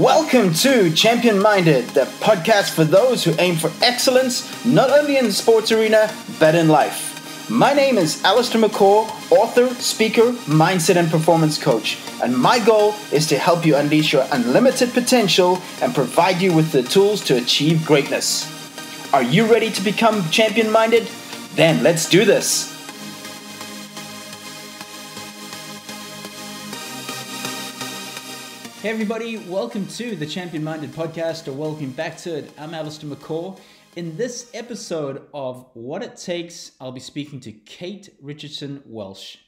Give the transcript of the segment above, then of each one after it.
Welcome to Champion Minded, the podcast for those who aim for excellence not only in the sports arena but in life. My name is Alistair McCaw, author, speaker, mindset, and performance coach, and my goal is to help you unleash your unlimited potential and provide you with the tools to achieve greatness. Are you ready to become champion minded? Then let's do this. Hey everybody, welcome to the Champion Minded podcast, or welcome back to it. I'm Alistair McCaw. In this episode of What It Takes, I'll be speaking to Kate Richardson Walsh.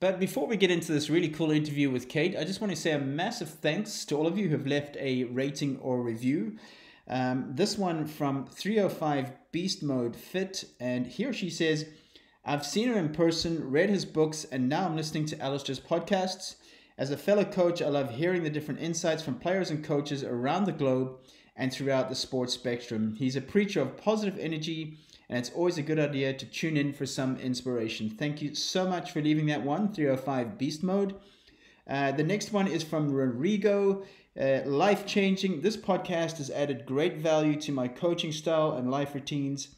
But before we get into this really cool interview with Kate, I just want to say a massive thanks to all of you who have left a rating or review. Um, this one from 305 Beast Mode Fit, and here she says, I've seen her in person, read his books, and now I'm listening to Alistair's podcasts. As a fellow coach, I love hearing the different insights from players and coaches around the globe and throughout the sports spectrum. He's a preacher of positive energy, and it's always a good idea to tune in for some inspiration. Thank you so much for leaving that one, 305 Beast Mode. Uh, the next one is from Rodrigo. Uh, life changing. This podcast has added great value to my coaching style and life routines.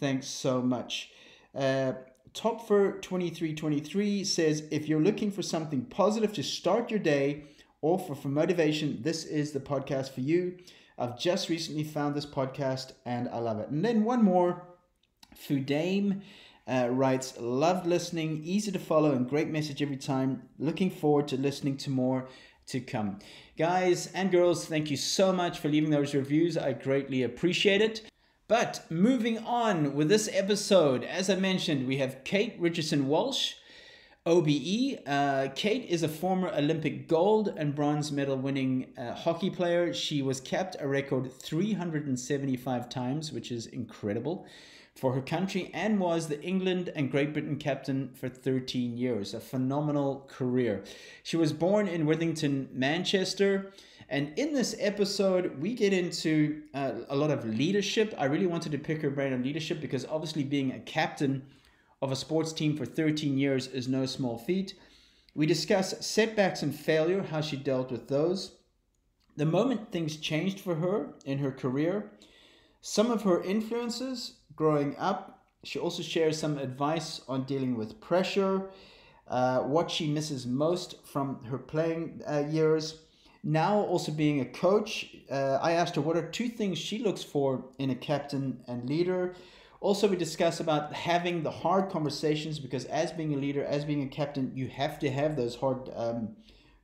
Thanks so much. Uh, Top for 2323 says if you're looking for something positive to start your day or for, for motivation, this is the podcast for you. I've just recently found this podcast and I love it. And then one more Fudame uh, writes, Loved listening, easy to follow, and great message every time. Looking forward to listening to more to come. Guys and girls, thank you so much for leaving those reviews. I greatly appreciate it. But moving on with this episode, as I mentioned, we have Kate Richardson Walsh, OBE. Uh, Kate is a former Olympic gold and bronze medal winning uh, hockey player. She was capped a record 375 times, which is incredible for her country, and was the England and Great Britain captain for 13 years. A phenomenal career. She was born in Withington, Manchester. And in this episode, we get into uh, a lot of leadership. I really wanted to pick her brain on leadership because obviously being a captain of a sports team for 13 years is no small feat. We discuss setbacks and failure, how she dealt with those. The moment things changed for her in her career, some of her influences growing up. She also shares some advice on dealing with pressure, uh, what she misses most from her playing uh, years now, also being a coach, uh, I asked her what are two things she looks for in a captain and leader. Also, we discuss about having the hard conversations because, as being a leader, as being a captain, you have to have those hard um,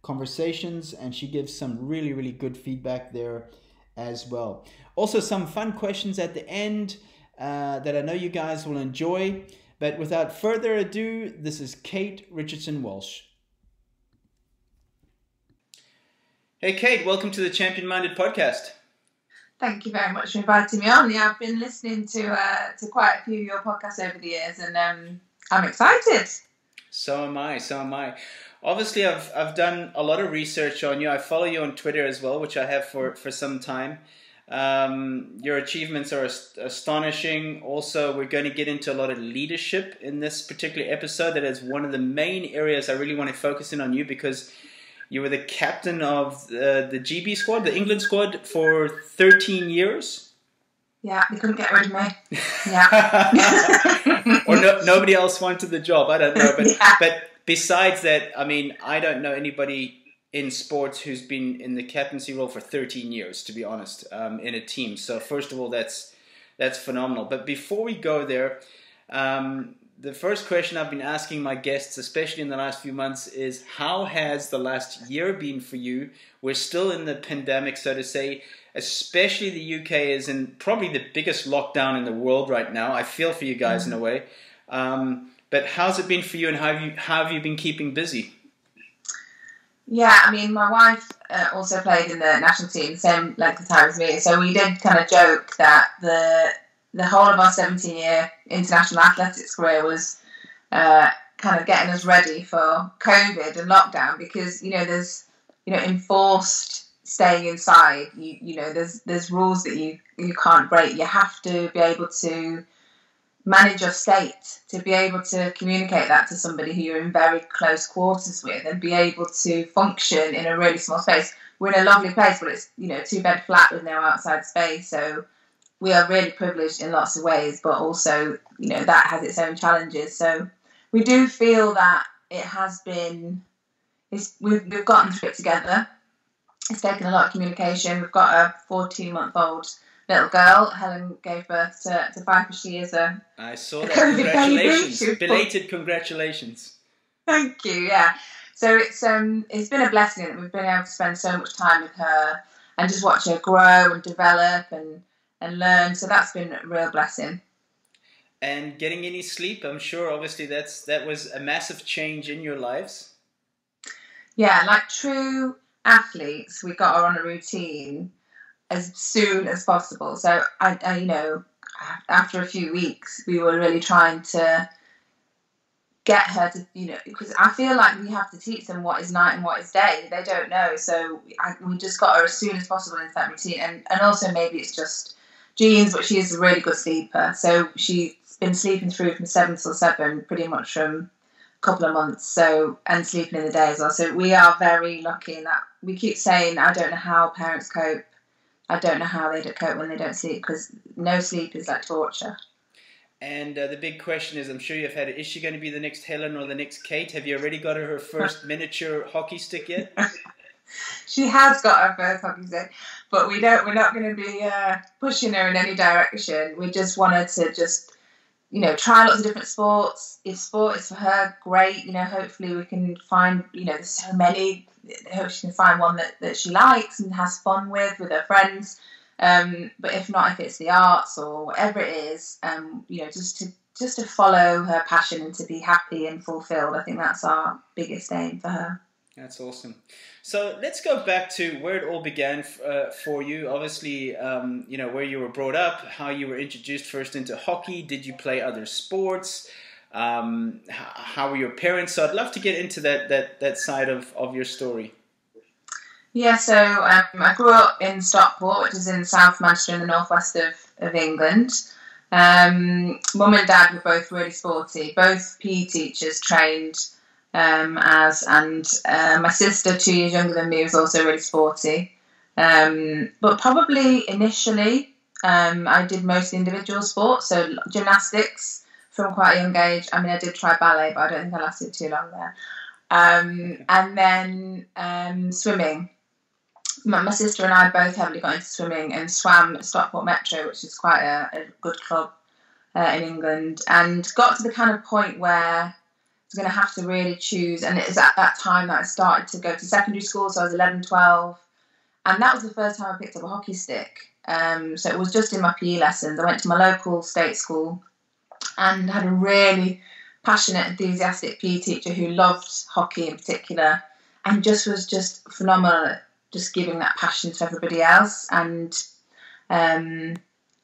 conversations. And she gives some really, really good feedback there as well. Also, some fun questions at the end uh, that I know you guys will enjoy. But without further ado, this is Kate Richardson Walsh. Hey, Kate, welcome to the Champion Minded podcast. Thank you very much for inviting me on. Yeah, I've been listening to uh, to quite a few of your podcasts over the years, and um, I'm excited. So am I. So am I. Obviously, I've I've done a lot of research on you. I follow you on Twitter as well, which I have for for some time. Um, your achievements are astonishing. Also, we're going to get into a lot of leadership in this particular episode. That is one of the main areas I really want to focus in on you because you were the captain of uh, the GB squad, the England squad, for 13 years. Yeah, they couldn't get rid of me. Yeah. or no, nobody else wanted the job. I don't know. But, yeah. but besides that, I mean, I don't know anybody in sports who's been in the captaincy role for 13 years, to be honest, um, in a team. So first of all, that's that's phenomenal. But before we go there, um, the first question I've been asking my guests, especially in the last few months, is how has the last year been for you? We're still in the pandemic, so to say. Especially the UK is in probably the biggest lockdown in the world right now. I feel for you guys mm-hmm. in a way. Um, but how's it been for you, and how have you how have you been keeping busy? Yeah, I mean, my wife uh, also played in the national team, same length of time as me. So we did kind of joke that the the whole of our 17 year international athletics career was uh, kind of getting us ready for COVID and lockdown because, you know, there's, you know, enforced staying inside. You, you know, there's, there's rules that you, you can't break. You have to be able to manage your state, to be able to communicate that to somebody who you're in very close quarters with, and be able to function in a really small space. We're in a lovely place, but it's you know two bed flat with no outside space, so we are really privileged in lots of ways, but also you know that has its own challenges. So we do feel that it has been. It's, we've, we've gotten through it together. It's taken a lot of communication. We've got a 14 month old little girl. Helen gave birth to, to Piper. She is a. I saw that. Congratulations. Belated congratulations. Thank you. Yeah. So it's um it's been a blessing that we've been able to spend so much time with her and just watch her grow and develop and and learn. So that's been a real blessing. And getting any sleep, I'm sure. Obviously, that's that was a massive change in your lives. Yeah, like true athletes, we got her on a routine as soon as possible. So I, I, you know, after a few weeks, we were really trying to get her to, you know, because I feel like we have to teach them what is night and what is day. They don't know, so I, we just got her as soon as possible into that routine. And and also maybe it's just genes, but she is a really good sleeper. So she's been sleeping through from seven till seven, pretty much from a couple of months. So and sleeping in the day as well. So we are very lucky in that we keep saying I don't know how parents cope I don't know how they cope when they don't sleep because no sleep is like torture. And uh, the big question is, I'm sure you've had it. Is she going to be the next Helen or the next Kate? Have you already got her her first miniature hockey stick yet? she has got her first hockey stick, but we don't. We're not going to be uh, pushing her in any direction. We just wanted to just, you know, try lots of different sports. If sport is for her, great. You know, hopefully we can find. You know, there's so many hope she can find one that, that she likes and has fun with with her friends. Um, but if not, if it's the arts or whatever it is, um, you know, just to just to follow her passion and to be happy and fulfilled. I think that's our biggest aim for her. That's awesome. So let's go back to where it all began uh, for you. Obviously, um, you know where you were brought up, how you were introduced first into hockey. Did you play other sports? Um, how were your parents? So I'd love to get into that that that side of of your story. Yeah, so um, I grew up in Stockport, which is in South Manchester in the northwest of, of England. Um, Mum and Dad were both really sporty. Both PE teachers trained um, as, and uh, my sister, two years younger than me, was also really sporty. Um, but probably initially, um, I did mostly individual sports, so gymnastics, from quite a young age. I mean, I did try ballet, but I don't think I lasted too long there. Um, and then um, swimming. My, my, sister and I both heavily got into swimming and swam at Stockport Metro, which is quite a, a good club uh, in England, and got to the kind of point where was going to have to really choose. And it was at that time that I started to go to secondary school, so I was 11, 12. And that was the first time I picked up a hockey stick. Um, so it was just in my PE lessons. I went to my local state school and had a really passionate, enthusiastic PE teacher who loved hockey in particular and just was just phenomenal at just giving that passion to everybody else. And um,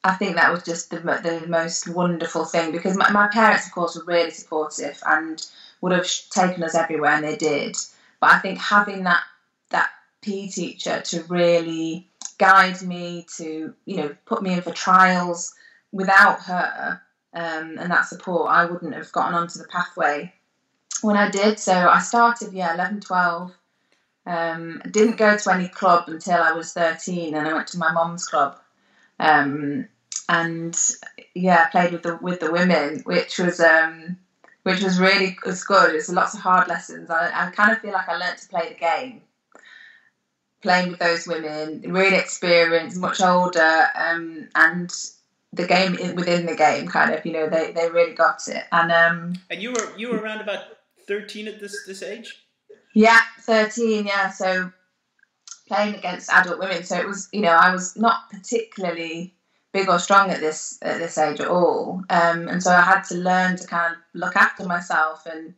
I think that was just the, the most wonderful thing because my, my parents, of course, were really supportive and would have taken us everywhere, and they did. But I think having that that PE teacher to really guide me, to you know, put me in for trials, without her, um, and that support, I wouldn't have gotten onto the pathway when I did. So I started, yeah, 11, 12. Um, didn't go to any club until I was 13 and I went to my mom's club. Um, and yeah, played with the with the women, which was um, which was really was good. It's lots of hard lessons. I, I kind of feel like I learned to play the game, playing with those women, really experienced, much older, um, and the game within the game, kind of. You know, they, they really got it. And um, and you were you were around about thirteen at this this age. Yeah, thirteen. Yeah, so playing against adult women. So it was, you know, I was not particularly big or strong at this at this age at all, um, and so I had to learn to kind of look after myself and.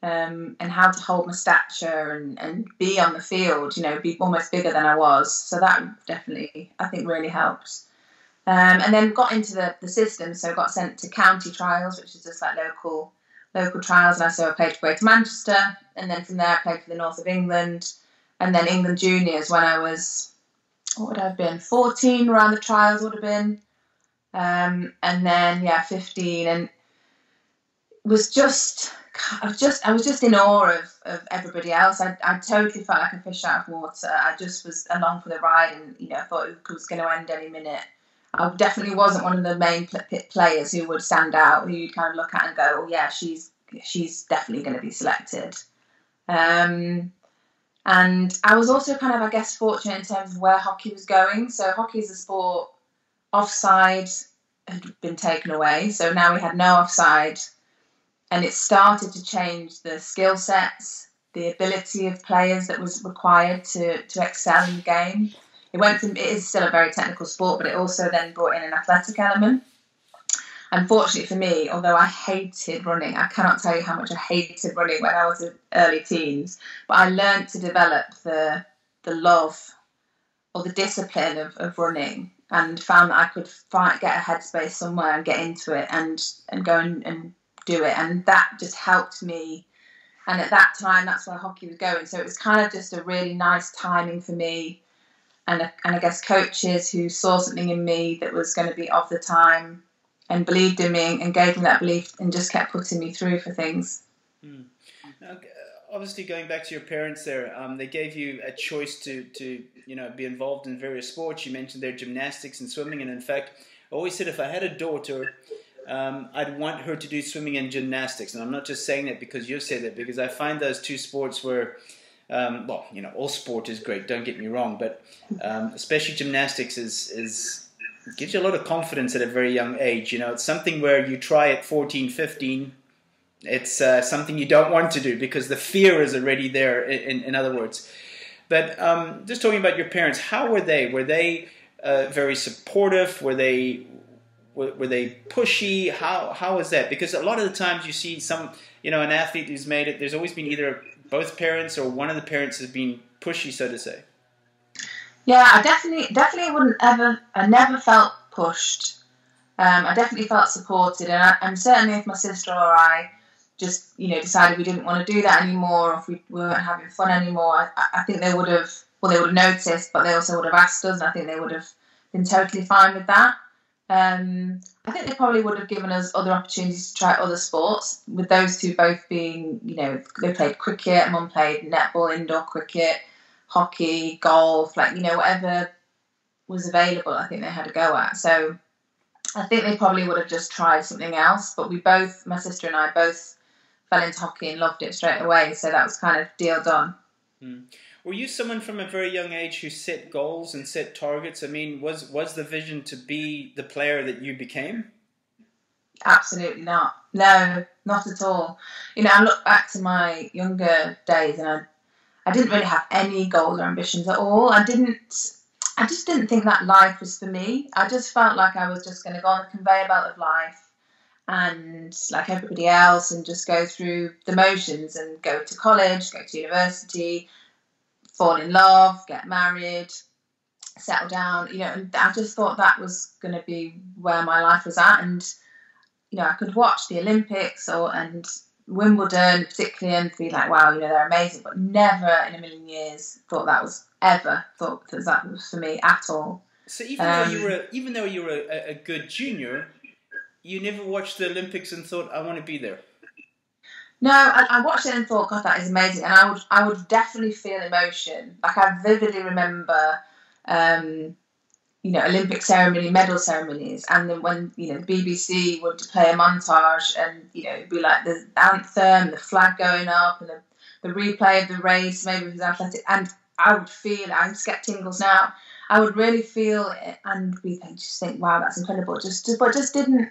Um, and how to hold my stature and, and be on the field, you know, be almost bigger than I was. So that definitely, I think, really helps. Um, and then got into the, the system, so got sent to county trials, which is just like local local trials. And I so I played for Greater Manchester, and then from there I played for the North of England, and then England Juniors when I was what would I have been 14 around the trials would have been. Um, and then yeah, 15, and was just I was just I was just in awe of, of everybody else. I, I totally felt like a fish out of water. I just was along for the ride, and you know, I thought it was going to end any minute. I definitely wasn't one of the main players who would stand out, who you'd kind of look at and go, "Oh yeah, she's she's definitely going to be selected." Um, and I was also kind of, I guess, fortunate in terms of where hockey was going. So hockey is a sport. Offside had been taken away, so now we had no offside and it started to change the skill sets, the ability of players that was required to, to excel in the game. It went from it is still a very technical sport, but it also then brought in an athletic element. Unfortunately for me, although I hated running, I cannot tell you how much I hated running when I was in early teens, but I learned to develop the the love or the discipline of, of running and found that I could get a headspace somewhere and get into it and, and go and, and do it, and that just helped me. And at that time, that's where hockey was going. So it was kind of just a really nice timing for me, and and I guess coaches who saw something in me that was going to be of the time, and believed in me and gave me that belief, and just kept putting me through for things. Mm. Now, obviously, going back to your parents, there, um, they gave you a choice to to you know be involved in various sports. You mentioned their gymnastics and swimming, and in fact, I always said if I had a daughter um, I'd want her to do swimming and gymnastics. And I'm not just saying that because you said it, because I find those two sports where, um, well, you know, all sport is great. Don't get me wrong, but um, especially gymnastics is is gives you a lot of confidence at a very young age. You know, it's something where you try at 14, 15. It's uh, something you don't want to do because the fear is already there. In, in other words, but um, just talking about your parents, how were they? Were they uh, very supportive? Were they were, were they pushy? How how was that? Because a lot of the times you see some, you know, an athlete who's made it. There's always been either both parents or one of the parents has been pushy, so to say. Yeah, I definitely definitely wouldn't ever. I never felt pushed. Um, I definitely felt supported, and, I, certainly if my sister or I just you know decided we didn't want to do that anymore, or if we weren't having fun anymore, I, I think they would have. Well, they would have noticed, but they also would have asked us, and I think they would have been totally fine with that. Um, I think they probably would have given us other opportunities to try other sports. With those two both being, you know, they played cricket, mum played netball, indoor cricket, hockey, golf, like you know, whatever was available. I think they had a go at. So I think they probably would have just tried something else. But we both, my sister and I, both fell into hockey and loved it straight away. So that was kind of deal done. Hmm. Were you someone from a very young age who set goals and set targets? I mean, was was the vision to be the player that you became? Absolutely not. No, not at all. You know, I look back to my younger days and I, I didn't really have any goals or ambitions at all. I didn't. I just didn't think that life was for me. I just felt like I was just going to go on the conveyor belt of life and like everybody else and just go through the motions and go to college, go to university, fall in love, get married, settle down. You know, and I just thought that was going to be where my life was at, and you know, I could watch the Olympics or and Wimbledon particularly and be like, wow, you know, they're amazing, but never in a million years thought that was ever thought that that was for me at all. So even um, though you were even though you were a, a good junior, you never watched the Olympics and thought, I want to be there. No, I, I, watched it and thought, God, that is amazing, and I would, I would definitely feel emotion. Like I vividly remember, um, you know, Olympic ceremony, medal ceremonies, and then when you know the BBC would play a montage, and you know, it'd be like the anthem, the flag going up, and the, the replay of the race, maybe it was athletic, and I would feel, I just get tingles now. I would really feel it and be just think, wow, that's incredible. Just, just, but just didn't,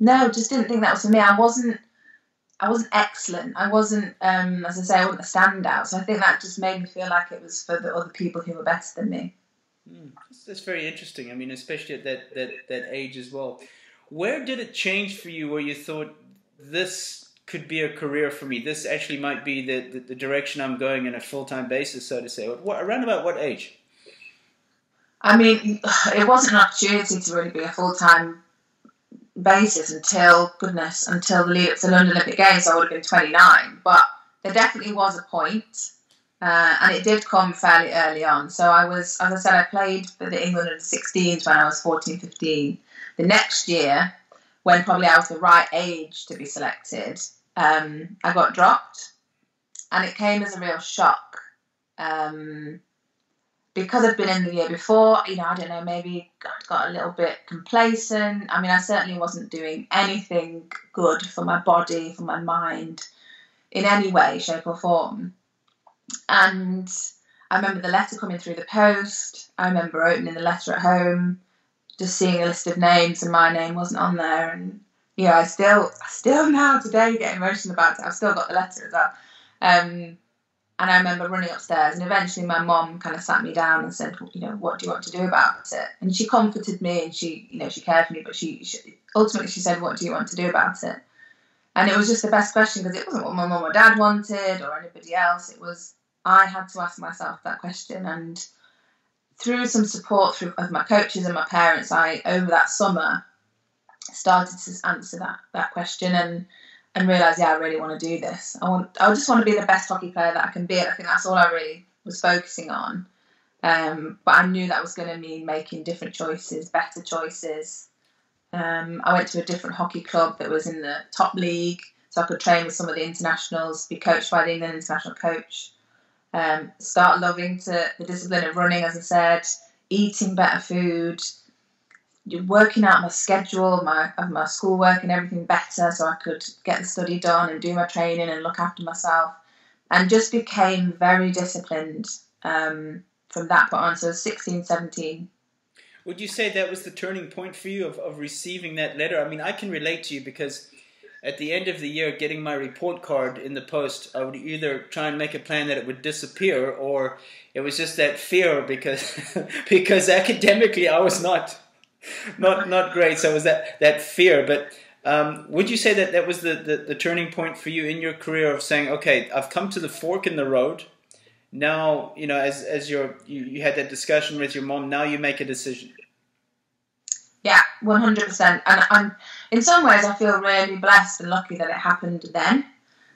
no, just didn't think that was for me. I wasn't I wasn't excellent. I wasn't, um, as I say, I wasn't a standout. So I think that just made me feel like it was for the other people who were better than me. Mm, that's very interesting. I mean, especially at that, that, that age as well. Where did it change for you where you thought this could be a career for me? This actually might be the, the, the direction I'm going in a full time basis, so to say. What, around about what age? I mean, it wasn't an opportunity to really be a full time basis until goodness until the the London Olympic Games. I would have been 29, but there definitely was a point, uh, and it did come fairly early on. So I was, as I said, I played for the England under 16s when I was 14, 15. the next year, when probably I was the right age to be selected, um, I got dropped, and it came as a real shock. Um, because I've been in the year before, you know, I don't know, maybe I got a little bit complacent. I mean, I certainly wasn't doing anything good for my body, for my mind, in any way, shape, or form. And I remember the letter coming through the post. I remember opening the letter at home, just seeing a list of names, and my name wasn't on there. And yeah, I still, I still now today get emotional about it. I've still got the letter as well. Um, and I remember running upstairs, and eventually my mom kind of sat me down and said, you know, what do you want to do about it? And she comforted me, and she, you know, she cared for me, but she, she ultimately she said, what do you want to do about it? And it was just the best question because it wasn't what my mum or dad wanted or anybody else. It was I had to ask myself that question, and through some support through of my coaches and my parents, I over that summer started to answer that that question and and realised, yeah, I really want to do this. I want, I just want to be the best hockey player that I can be. And I think that's all I really was focusing on. Um, but I knew that was going to mean making different choices, better choices. Um, I went to a different hockey club that was in the top league, so I could train with some of the internationals, be coached by the England international coach. Um, start loving to the discipline of running, as I said, eating better food, working out my schedule, my of my schoolwork and everything better, so I could get the study done and do my training and look after myself, and just became very disciplined um, from that point on. So 16, 17. Would you say that was the turning point for you of, of receiving that letter? I mean, I can relate to you because at the end of the year, getting my report card in the post, I would either try and make a plan that it would disappear, or it was just that fear because because academically I was not not not great. So it was that that fear. But um, would you say that that was the, the, the turning point for you in your career of saying, okay, I've come to the fork in the road. Now you know, as as your you, you had that discussion with your mom. Now you make a decision. Yeah, one hundred percent. And I'm in some ways I feel really blessed and lucky that it happened then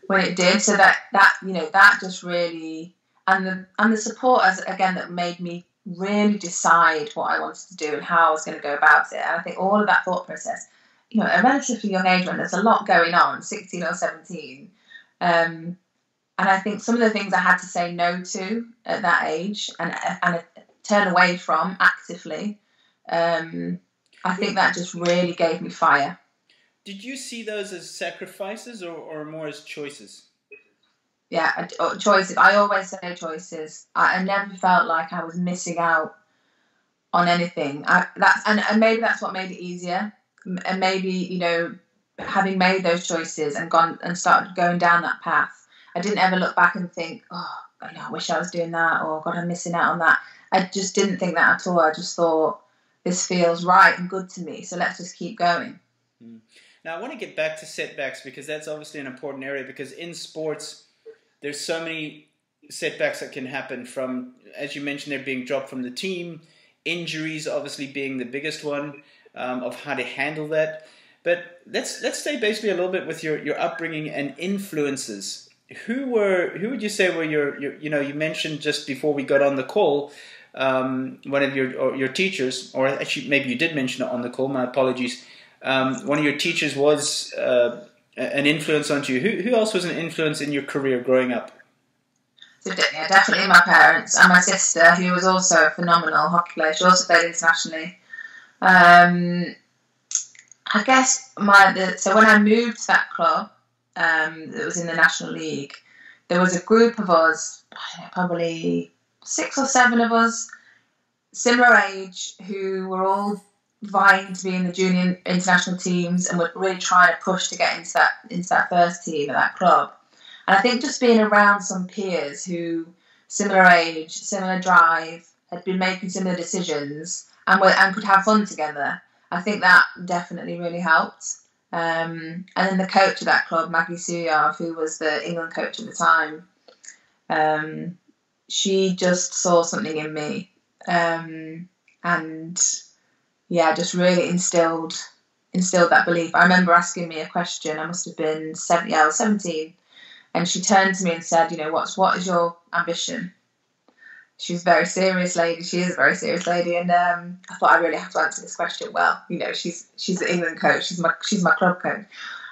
when it did. So that that you know that just really and the and the support as again that made me really decide what I wanted to do and how I was going to go about it. And I think all of that thought process, you know, at a relatively young age when there's a lot going on, 16 or 17, um, and I think some of the things I had to say no to at that age and and turn away from actively, um, I think that just really gave me fire. Did you see those as sacrifices or, or more as choices? yeah, uh, choices. I always say choices. I, I, never felt like I was missing out on anything. I, that's and, and maybe that's what made it easier. And maybe you know, having made those choices and gone and started going down that path, I didn't ever look back and think, oh, I wish I was doing that, or God, I'm missing out on that. I just didn't think that at all. I just thought this feels right and good to me, so let's just keep going. Hmm. Now I want to get back to setbacks because that's obviously an important area because in sports there's so many setbacks that can happen from, as you mentioned, they're being dropped from the team, injuries obviously being the biggest one um, of how to handle that. But let's let's stay basically a little bit with your, your upbringing and influences. Who were who would you say were your, your you know you mentioned just before we got on the call um, one of your your teachers or actually maybe you did mention it on the call. My apologies. Um, one of your teachers was uh, an influence on you. Who, who else was an influence in your career growing up? So, yeah, definitely my parents and my sister, who was also a phenomenal hockey player. She also played internationally. Um, I guess my the, so when I moved to that club, um, that was in the National League, there was a group of us, probably six or seven of us, similar age, who were all vying to be in the junior international teams and were really trying to push to get into that into that first team at that club. And I think just being around some peers who similar age, similar drive, had been making similar decisions and were, and could have fun together. I think that definitely really helped. Um, and then the coach of that club, Maggie Souyave, who was the England coach at the time, um, she just saw something in me. Um, and yeah, just really instilled instilled that belief. I remember asking me a question. I must have been seven, yeah, I was seventeen, and she turned to me and said, "You know, what's what is your ambition?" She was a very serious lady. She is a very serious lady, and um, I thought I really have to answer this question well. You know, she's she's the England coach. She's my she's my club coach.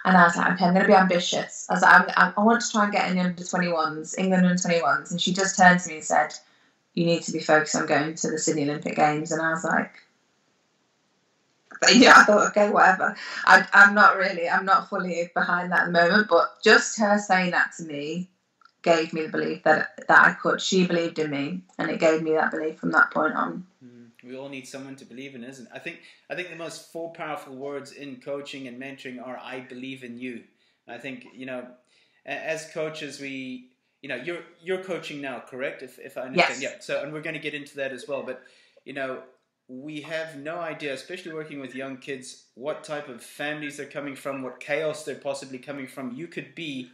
And I was like, okay, I'm going to be ambitious. I was like, I'm, i want to try and get in the under 21s, England under 21s. And she just turned to me and said, you need to be focused on going to the Sydney Olympic Games. And I was like, yeah, I thought, okay, whatever. I, I'm not really, I'm not fully behind that at the moment, but just her saying that to me gave me the belief that that I could. She believed in me, and it gave me that belief from that point on. Mm, we all need someone to believe in, isn't? It? I think I think the most four powerful words in coaching and mentoring are "I believe in you." I think you know, as coaches, we you know you're you're coaching now, correct? If if I understand, yes. yeah. So and we're going to get into that as well, but you know. We have no idea, especially working with young kids, what type of families they're coming from, what chaos they're possibly coming from. You could be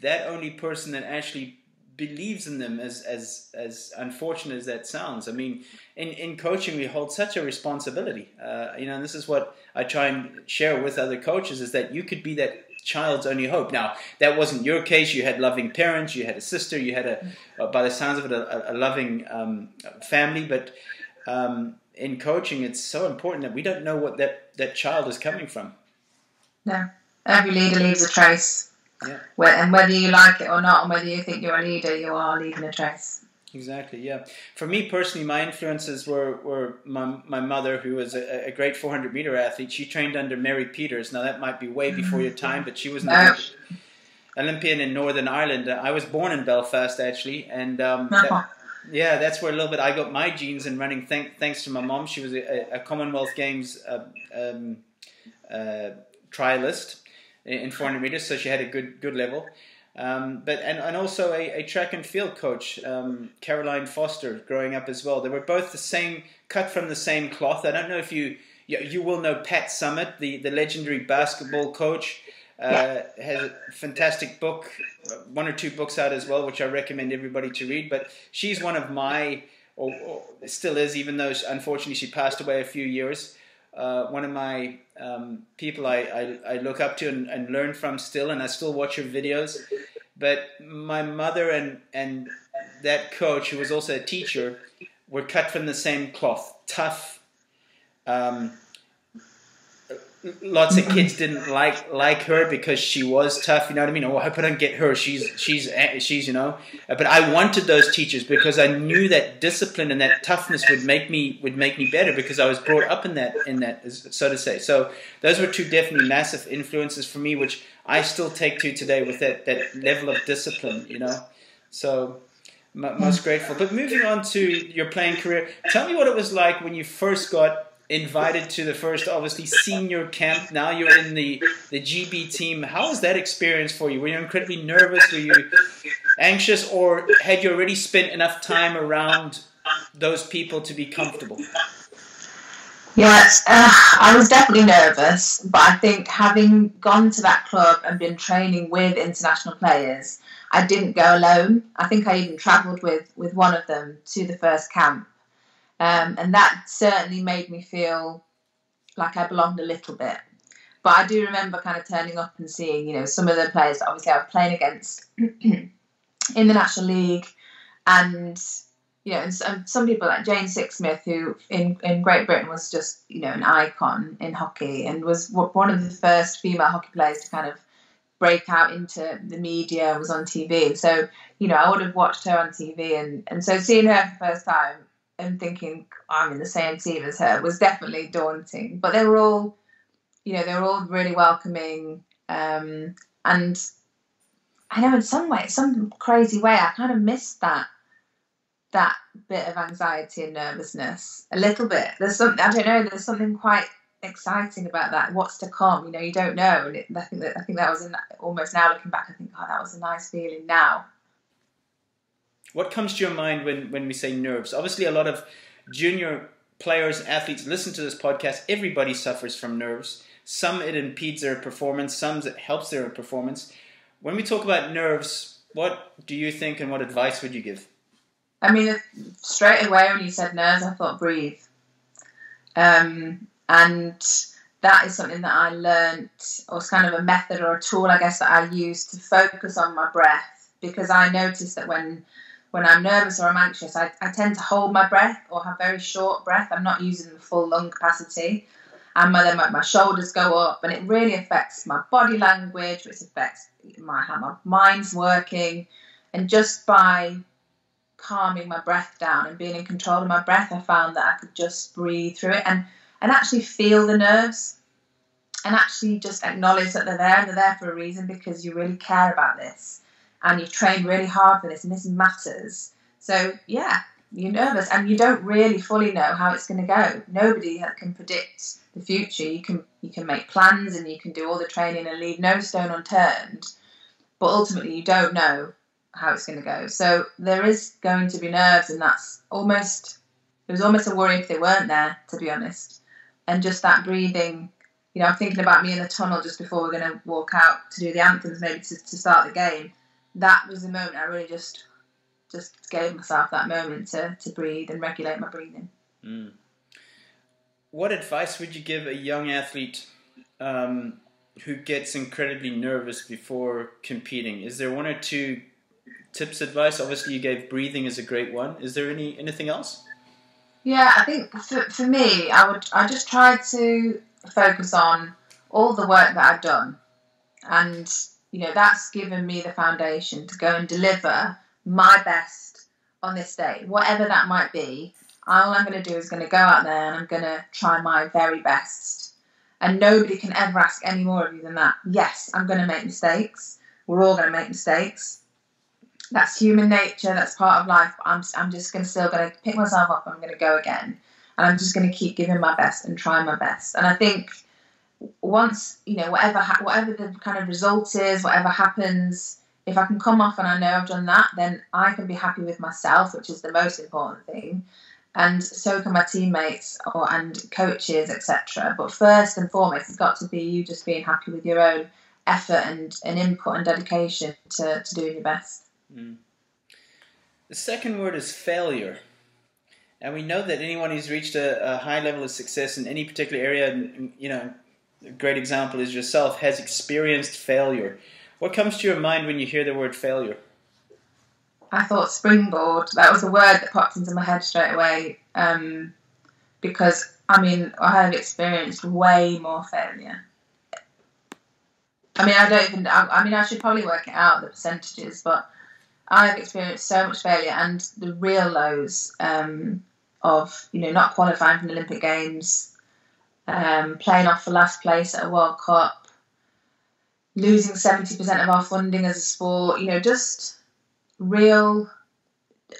that only person that actually believes in them as as as unfortunate as that sounds. I mean in in coaching we hold such a responsibility. Uh, you know and this is what i try and share with other coaches is that you could be that child's only hope. Now that wasn't your case. You had loving parents you had a sister you had a, by the sounds of it a, a loving um, family. But um, in coaching it's so important that we don't know what that that child is coming from. No. Every leader leaves a trace yeah. and whether you like it or not, and whether you think you're a leader, you are leaving a trace. Exactly. Yeah. For me personally, my influences were, were my, my mother, who was a, a great 400 meter athlete. She trained under Mary Peters. Now that might be way before your time, but she was an no. Olympian in Northern Ireland. I was born in Belfast actually, and um, that, yeah, that's where a little bit I got my genes in running. Thank, thanks to my mom. She was a, a Commonwealth Games uh, um, uh, trialist in 400 meters, so she had a good good level. Um, but and, and also a, a, track and field coach, um, Caroline Foster, growing up as well. They were both the same, cut from the same cloth. I don't know if you you, you will know Pat Summitt, the, the legendary basketball coach. Uh, has a fantastic book, one or two books out as well, which I recommend everybody to read. But she's one of my, or, or still is, even though unfortunately she passed away a few years uh, one of my um, people I, I, I, look up to and, and, learn from still, and I still watch her videos. But my mother and, and that coach, who was also a teacher, were cut from the same cloth. Tough, um, lots of kids didn't like like her because she was tough. You know what I mean? Oh, I hope I don't get her. She's she's she's you know. But I wanted those teachers because I knew that discipline and that toughness would make me would make me better because I was brought up in that in that so to say. So those were two definitely massive influences for me, which I still take to today with that that level of discipline. You know, so. Most grateful. But moving on to your playing career, tell me what it was like when you first got invited to the first, obviously, senior camp. Now you're in the, the GB team. How was that experience for you? Were you incredibly nervous? Were you anxious? Or had you already spent enough time around those people to be comfortable? Yes, uh, I was definitely nervous, but I think having gone to that club and been training with international players, I didn't go alone. I think I even travelled with, with one of them to the first camp. Um, and that certainly made me feel like I belonged a little bit. But I do remember kind of turning up and seeing, you know, some of the players that obviously I was playing against in the National League, and you know, and some people like Jane Sixsmith, who in, in Great Britain was just, you know, an icon in hockey and was one of the first female hockey players to kind of break out into the media, was on TV. So, you know, I would have watched her on TV and, and so seeing her for the first time and thinking I'm in the same team as her was definitely daunting. But they were all, you know, they were all really welcoming. Um, and I know in some way, some crazy way, I kind of missed that that bit of anxiety and nervousness a little bit. There's something I don't know. There's something quite exciting about that. What's to come? You know, you don't know. And it, I think that I think that was in, almost now looking back. I think, oh, that was a nice feeling now. What comes to your mind when, when we say nerves? Obviously, a lot of junior players, athletes listen to this podcast. Everybody suffers from nerves. Some it impedes their performance, some it helps their performance. When we talk about nerves, what do you think and what advice would you give? I mean, straight away when you said nerves, I thought breathe. Um, and that is something that I learned, or it's kind of a method or a tool, I guess, that I use to focus on my breath because I noticed that when when I'm nervous or I'm anxious, I, I tend to hold my breath or have very short breath. I'm not using the full lung capacity. And my, then my, my shoulders go up, and it really affects my body language, which affects my, how my mind's working. And just by calming my breath down and being in control of my breath, I found that I could just breathe through it and, and actually feel the nerves and actually just acknowledge that they're there and they're there for a reason because you really care about this and you've trained really hard for this and this matters. So, yeah, you're nervous and you don't really fully know how it's going to go. Nobody can predict the future. You can you can make plans and you can do all the training and leave no stone unturned, but ultimately you don't know how it's going to go. So there is going to be nerves, and that's almost it was almost a worry if they weren't there, to be honest. And just that breathing, you know, I'm thinking about me in the tunnel just before we're going to walk out to do the anthems, maybe to, to start the game. That was the moment I really just just gave myself that moment to, to breathe and regulate my breathing. Mm. What advice would you give a young athlete um, who gets incredibly nervous before competing? Is there one or two tips, advice? Obviously, you gave breathing is a great one. Is there any anything else? Yeah, I think for, for me, I would I just tried to focus on all the work that I've done, and you know that's given me the foundation to go and deliver my best on this day, whatever that might be. All I'm going to do is going to go out there and I'm going to try my very best. And nobody can ever ask any more of you than that. Yes, I'm going to make mistakes. We're all going to make mistakes that's human nature. That's part of life. I'm I'm just gonna still gonna pick myself up. I'm gonna go again, and I'm just gonna keep giving my best and trying my best. And I think once you know whatever ha- whatever the kind of result is, whatever happens, if I can come off and I know I've done that, then I can be happy with myself, which is the most important thing. And so can my teammates or and coaches, etc. But first and foremost, it's got to be you just being happy with your own effort and, and input and dedication to, to doing your best. Mm. The second word is failure. And we know that anyone who's reached a, a, high level of success in any particular area, you know, a great example is yourself, has experienced failure. What comes to your mind when you hear the word failure? I thought springboard. That was a word that popped into my head straight away. Um, because, I mean, I have experienced way more failure. I mean, I don't even, I, mean, I should probably work it out, the percentages, but I've experienced so much failure and the real lows um, of you know not qualifying for the Olympic Games, um, playing off for last place at a World Cup, losing seventy percent of our funding as a sport. You know, just real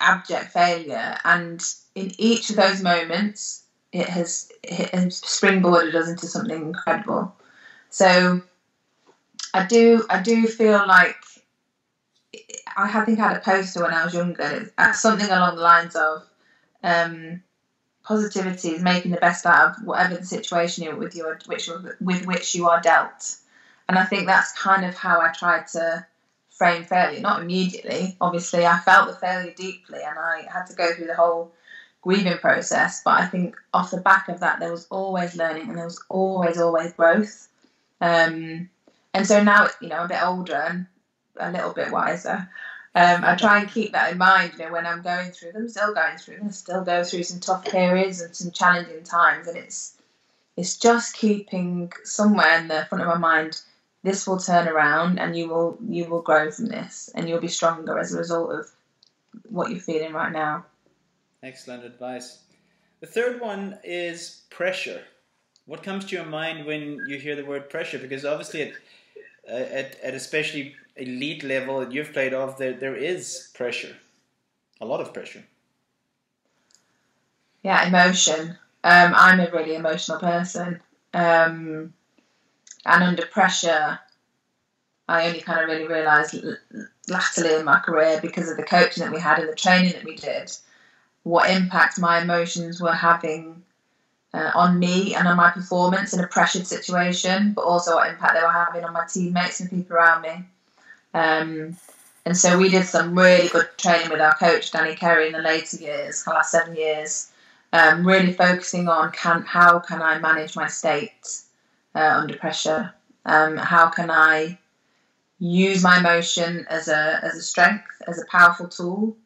abject failure. And in each of those moments, it has, it has springboarded us into something incredible. So I do I do feel like I think I had a poster when I was younger, uh, something along the lines of um, positivity is making the best out of whatever the situation you're with you which with which you are dealt. And I think that's kind of how I tried to frame failure. Not immediately, obviously, I felt the failure deeply, and I had to go through the whole grieving process. But I think off the back of that, there was always learning, and there was always, always growth. Um, and so now, you know, a bit older and a little bit wiser. Um, I try and keep that in mind, you know, when I'm going through them, still going through them, still go through some tough periods and some challenging times, and it's it's just keeping somewhere in the front of my mind. This will turn around, and you will you will grow from this, and you'll be stronger as a result of what you're feeling right now. Excellent advice. The third one is pressure. What comes to your mind when you hear the word pressure? Because obviously, at, at, at especially elite level that you've played off, there there is pressure, a lot of pressure. Yeah, emotion. Um, I'm a really emotional person, um, and under pressure, I only kind of really realised latterly in my career because of the coaching that we had and the training that we did, what impact my emotions were having uh, on me and on my performance in a pressured situation, but also what impact they were having on my teammates and people around me. Um, and so we did some really good training with our coach Danny Kerry in the later years, the last seven years, um, really focusing on can how can I manage my state uh, under pressure? Um, how can I use my emotion as a as a strength, as a powerful tool,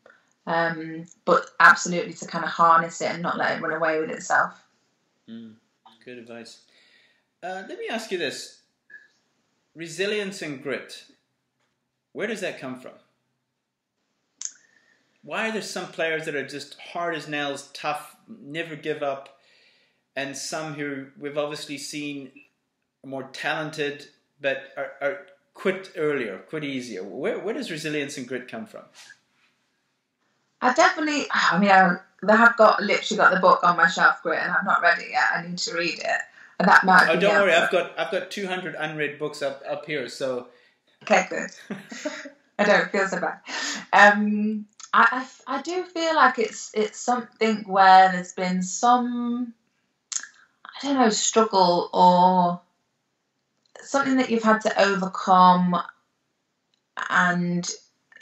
um, but absolutely to kind of harness it and not let it run away with itself. Mm, good advice. Uh, let me ask you this: resilience and grit. Where does that come from? Why are there some players that are just hard as nails, tough, never give up, and some who we've obviously seen are more talented but are, are quit earlier, quit easier? Where, where does resilience and grit come from? I definitely, I mean, I, I have got literally got the book on my shelf, grit, and I've not read it yet. I need to read it, and that might. Oh, don't worry, I've got I've got two hundred unread books up up here, so. Okay, good. I don't feel so bad. Um, I, I, I do feel like it's it's something where there's been some I don't know struggle or something that you've had to overcome and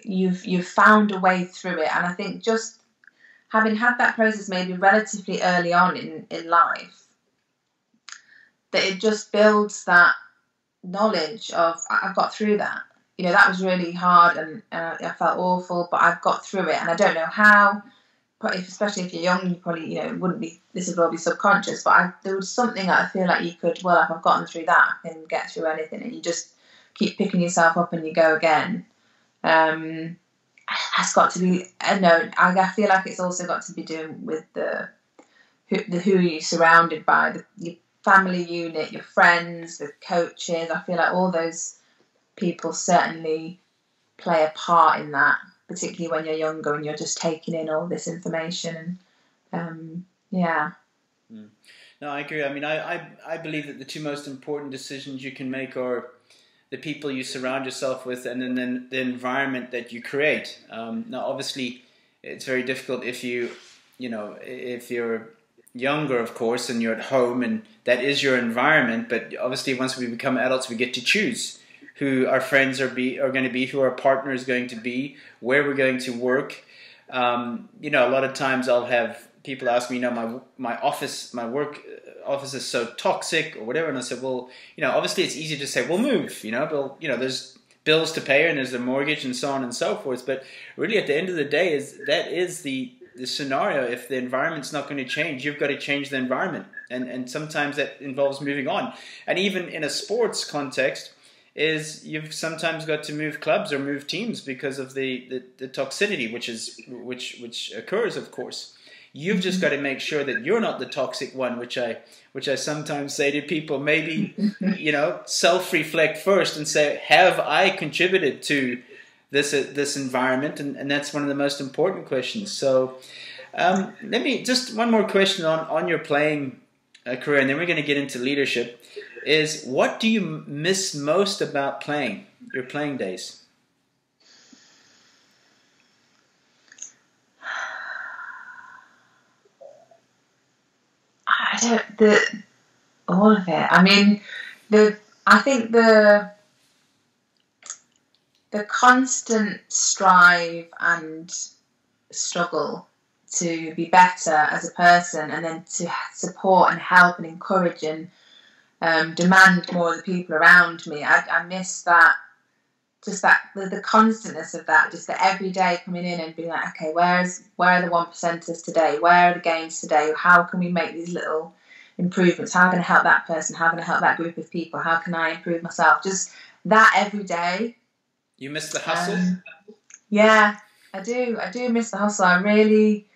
you've you've found a way through it and I think just having had that process maybe relatively early on in, in life that it just builds that knowledge of I've got through that you know, that was really hard and I felt awful, but I've got through it and I don't know how. But if, especially if you're young, you probably, you know, wouldn't be, this would all be subconscious. But I, there was something that I feel like you could, well, if I've gotten through that, I can get through anything. And you just keep picking yourself up and you go again. Um, it's got to be, I know, I feel like it's also got to be doing with the, who, the who you're surrounded by, the, family unit, your friends, the coaches. I feel like all those people certainly play a part in that, particularly when you're younger and you're just taking in all this information. Um, yeah. Mm. No, I agree. I mean, I, I, I believe that the two most important decisions you can make are the people you surround yourself with and then the environment that you create. Um, now, obviously, it's very difficult if you, you know, if you're younger, of course, and you're at home and that is your environment. But obviously, once we become adults, we get to choose who our friends are be are going to be, who our partner is going to be, where we're going to work. Um, you know, a lot of times I'll have people ask me, you know, my my office, my work uh, office is so toxic or whatever, and I said, well, you know, obviously it's easy to say, well, move, you know, but you know, there's bills to pay and there's the mortgage and so on and so forth. But really, at the end of the day, is that is the the scenario. If the environment's not going to change, you've got to change the environment, and and sometimes that involves moving on. And even in a sports context is you've sometimes got to move clubs or move teams because of the, the, the toxicity which is which which occurs of course you've just mm-hmm. got to make sure that you're not the toxic one which i which i sometimes say to people maybe you know self reflect first and say have i contributed to this uh, this environment and, and that's one of the most important questions so um, let me just one more question on on your playing uh, career and then we're going to get into leadership is what do you miss most about playing your playing days? I don't the all of it. I mean, the I think the the constant strive and struggle to be better as a person and then to support and help and encourage and um, demand more of the people around me. I, I miss that, just that the, the constantness of that, just the every day coming in and being like, okay, where's where are the one percenters today? Where are the gains today? How can we make these little improvements? How can I help that person? How can I help that group of people? How can I improve myself? Just that every day. You miss the hustle. Um, yeah, I do. I do miss the hustle. I really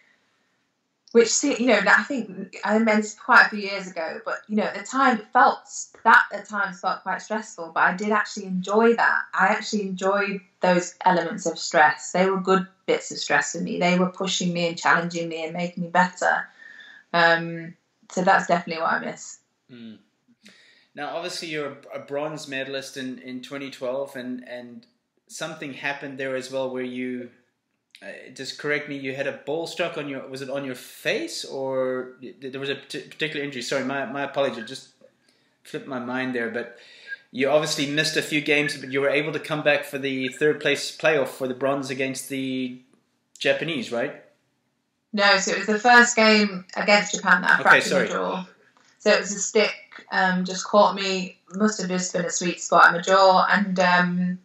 which you know I think I meant quite a few years ago, but you know at the time it felt that at times felt quite stressful, but I did actually enjoy that. I actually enjoyed those elements of stress. They were good bits of stress for me. They were pushing me and challenging me and making me better. Um, so that's definitely what I miss. Mm. Now, obviously, you're a bronze medalist in, in 2012, and and something happened there as well where you uh, just correct me. You had a ball struck on your. Was it on your face or there was a particular injury? Sorry, my my apologies. Just flipped my mind there, but you obviously missed a few games, but you were able to come back for the third place playoff for the bronze against the Japanese, right? No, so it was the first game against Japan that I fractured okay, my jaw. So it was a stick, um, just caught me. Must have just been a sweet spot in my jaw, and um,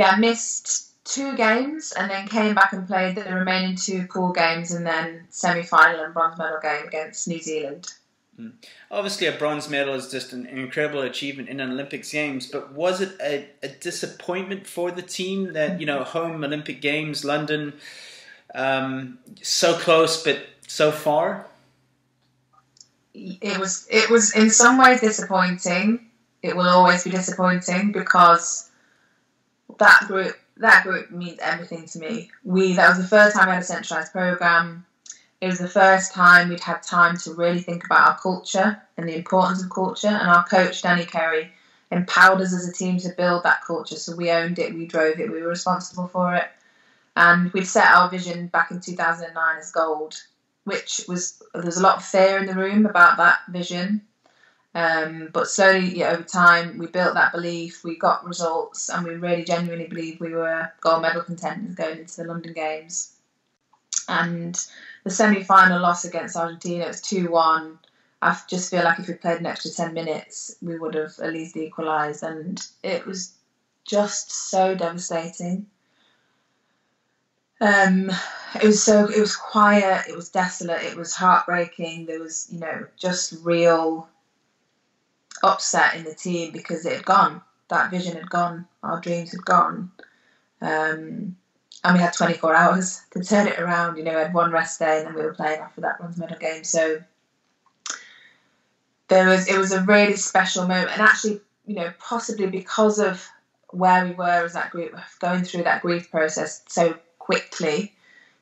yeah, missed two games and then came back and played the remaining two pool games and then semi final and bronze medal game against New Zealand. Obviously, a bronze medal is just an incredible achievement in an Olympics Games, but was it a, a disappointment for the team that, you know, home Olympic Games, London, um, so close but so far? It was, it was in some ways disappointing. It will always be disappointing because that group that group means everything to me. We that was the first time we had a centralized program it was the first time we'd had time to really think about our culture and the importance of culture. And our coach, Danny Kerry, empowered us as a team to build that culture. So we owned it, we drove it, we were responsible for it. And we'd set our vision back in 2009 as gold, which was, there was a lot of fear in the room about that vision. Um, but slowly, yeah, over time, we built that belief, we got results, and we really genuinely believed we were gold medal contenders going into the London Games. And the semi final loss against Argentina, it was 2 1. I just feel like if we played an extra 10 minutes, we would have at least equalised. And it was just so devastating. Um, it was so it was quiet, it was desolate, it was heartbreaking. There was, you know, just real upset in the team because it had gone. That vision had gone. Our dreams had gone. Um, and we had 24 hours to turn it around. You know, we had one rest day, and then we were playing after that bronze medal game. So there was it was a really special moment, and actually, you know, possibly because of where we were as that group, going through that grief process so quickly,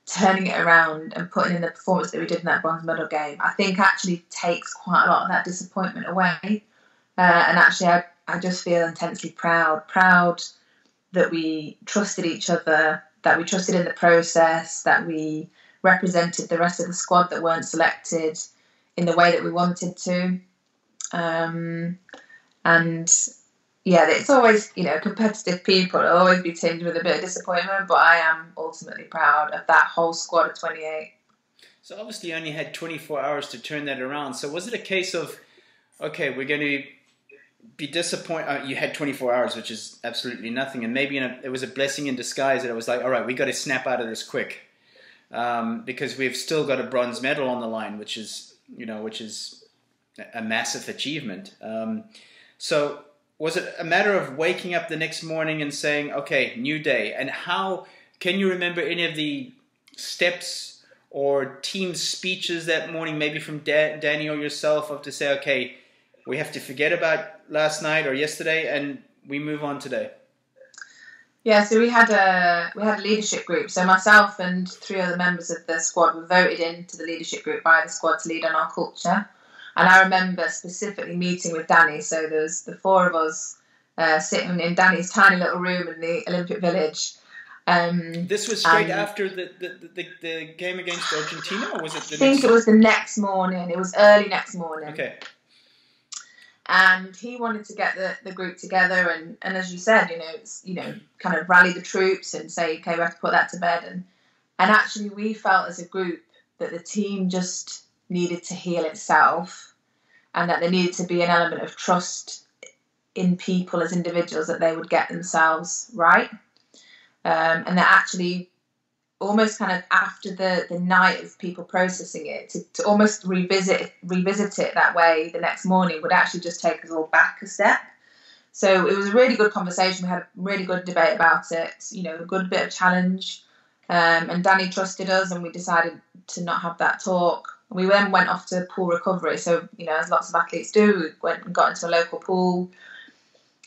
turning it around and putting in the performance that we did in that bronze medal game, I think actually takes quite a lot of that disappointment away. Uh, and actually, I, I just feel intensely proud, proud that we trusted each other, that we trusted in the process, that we represented the rest of the squad that weren't selected in the way that we wanted to. Um, and yeah, it's always, you know, competitive people will always be tinged with a bit of disappointment, but I am ultimately proud of that whole squad of 28. So obviously you only had 24 hours to turn that around. So was it a case of, okay, we're going to be disappointed. Uh, you had 24 hours, which is absolutely nothing, and maybe a, it was a blessing in disguise that it was like, all right, we got to snap out of this quick um, because we've still got a bronze medal on the line, which is you know, which is a massive achievement. Um, so was it a matter of waking up the next morning and saying, okay, new day? And how can you remember any of the steps or team speeches that morning, maybe from da- Danny or yourself, of to say, okay we have to forget about last night or yesterday and we move on today? Yeah, so we had a we had a leadership group. So myself and three other members of the squad were voted into the leadership group by the squad to lead on our culture. And I remember specifically meeting with Danny. So there's the four of us uh, sitting in Danny's tiny little room in the Olympic Village. Um, this was straight after the, the, the, the, game against Argentina, or was it? I think it was the next morning. It was early next morning. Okay and he wanted to get the, the group together and, and as you said, you know, it's, you know, kind of rally the troops and say, okay, we have to put that to bed. And and actually, we felt as a group that the team just needed to heal itself, and that there needed to be an element of trust in people as individuals that they would get themselves right, um, and that actually almost kind of after the the night of people processing it to, to almost revisit revisit it that way the next morning would actually just take us all back a step. So it was a really good conversation. We had a really good debate about it you know a good bit of challenge. Um, and danny trusted us and we decided to not have that talk. We then went off to pool recovery. So you know as lots of athletes do we went and got into a local pool.